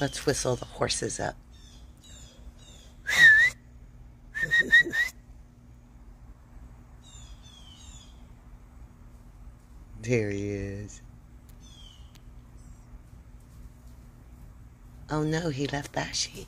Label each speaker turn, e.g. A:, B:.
A: Let's whistle the horses up. There he is. Oh no, he left Bashy.